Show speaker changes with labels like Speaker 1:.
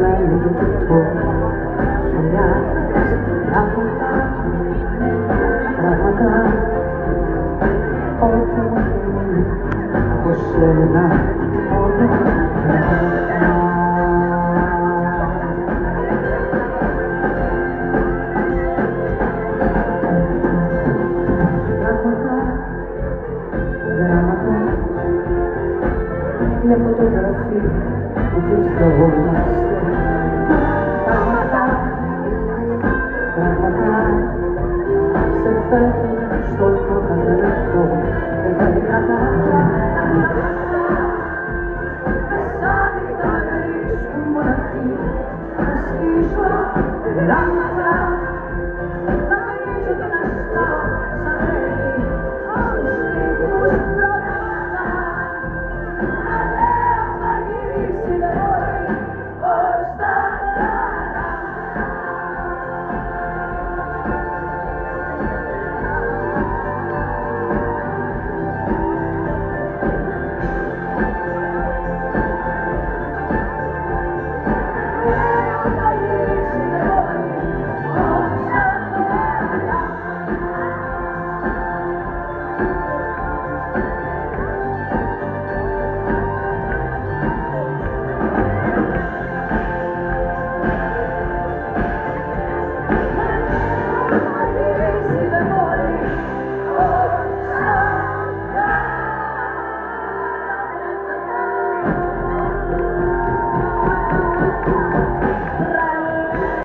Speaker 1: ไม่รู้วทุกคน la fotografia di tutta la vostra